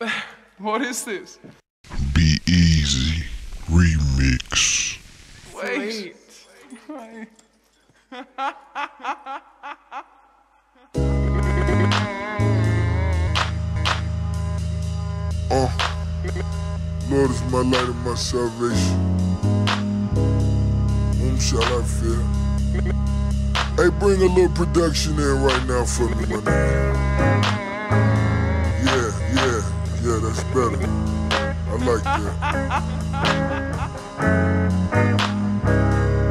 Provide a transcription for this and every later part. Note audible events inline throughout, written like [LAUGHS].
[SIGHS] What is this? B-Eazy Remix. Wait. Wait. [LAUGHS] Uh, Lord is my light and my salvation. Whom shall I fear? Hey, bring a little production in right now for me, my nigga. That's better. I like that.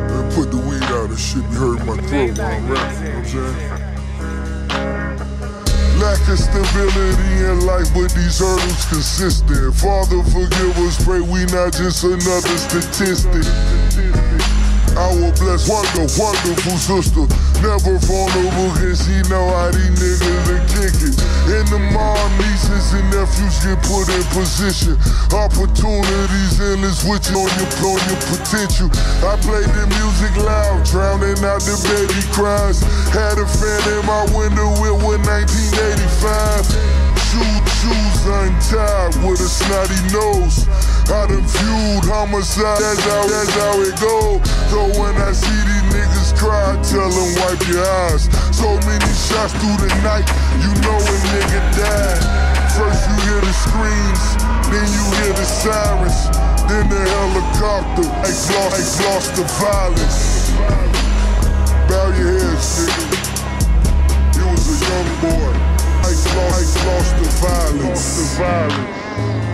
Man, put the weed out, this shit be hurting my throat while I'm rapping, you know what I'm saying? Lack of stability in life, but these hurdles consistent. Father, forgive us, pray we not just another statistic. Blessed, wonder, wonderful sister. Never vulnerable, can she know how these niggas are kick it. In the mom, nieces and nephews get put in position. Opportunities endless, with you on your, on your potential. I played the music loud, drowning out the baby cries. Had a fan in my window, it was 1985. Shoe, shoes untied with a snotty nose. I homicide, that's how, that's how it go. So when I see these niggas cry, I tell them wipe your eyes. So many shots through the night, you know a nigga died. First you hear the screams, then you hear the sirens. Then the helicopter, exhaust, exhaust the violence. Bow your heads, nigga. He was a young boy. I lost, I lost the violence. The violence.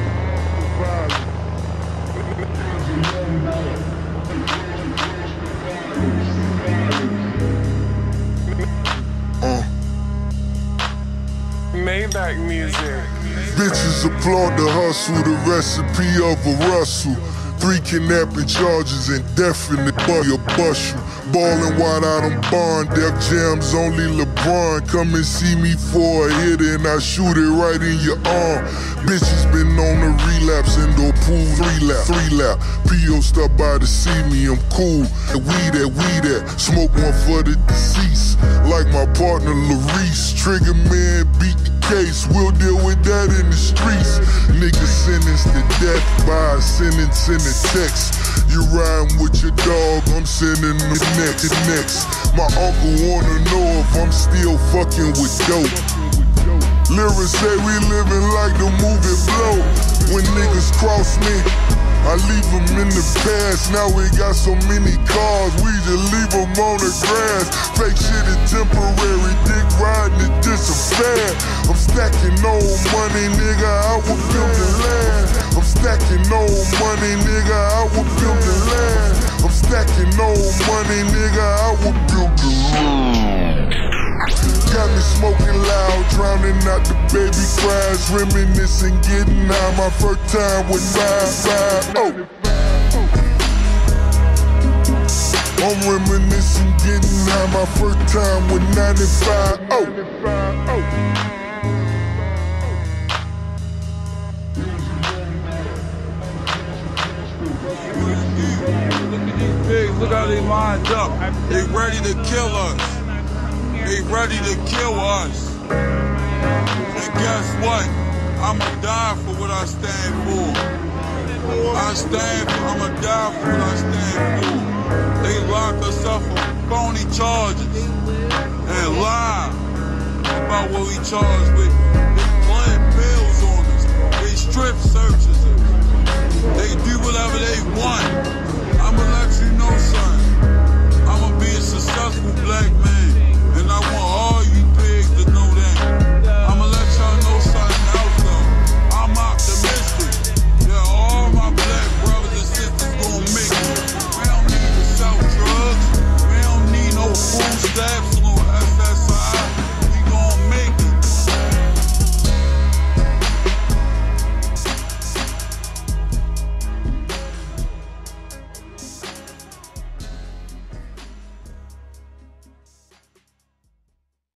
Music. bitches applaud the hustle, the recipe of a Russell. Three kidnapping charges, indefinite, but you bust you. Ballin' wide out on barn, Def Jams, only LeBron. Come and see me for a hit and I shoot it right in your arm. Bitches been on the relapse, indoor pool, three lap, three lap. P.O. stop by to see me, I'm cool. And we that, we that, smoke one for the deceased. Like my partner Larice, trigger man beat the case, we'll deal with that in the streets. Niggas sentenced to death by a sentence in a text. You riding with your dog, I'm sending the next, the next. My uncle wanna know if I'm still fucking with dope. Lyrics say we living like the movie Blow. Cross me, I leave them in the past. Now we got so many cars, we just leave them on the grass. Fake shit is temporary, dick riding is just a fad. I'm stacking old money, nigga, I will build the land. I'm stacking old money, nigga, I will build the land. I'm stacking old money, nigga, I will build the land. Got me smoking loud, drowning out the baby cries, reminiscing, getting high. My first time with five five. Oh. I'm reminiscing, getting high. My first time with 95. Oh. Look at these pigs, look how they lined up. They ready to kill us. They ready to kill us. And guess what? I'ma die for what I stand for. I stand for, I'ma die for what I stand for. They lock us up for phony charges and lie about what we charged with. They playing bills on us. They strip searches us. They do whatever they want.